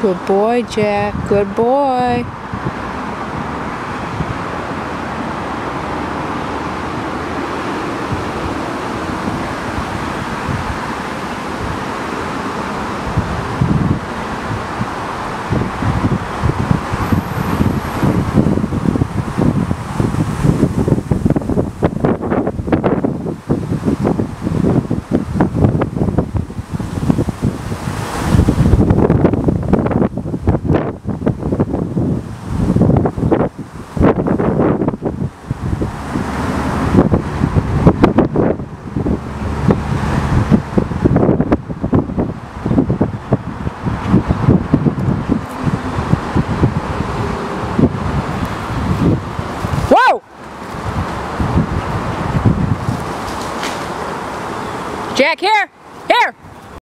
Good boy, Jack. Good boy. Jack, here!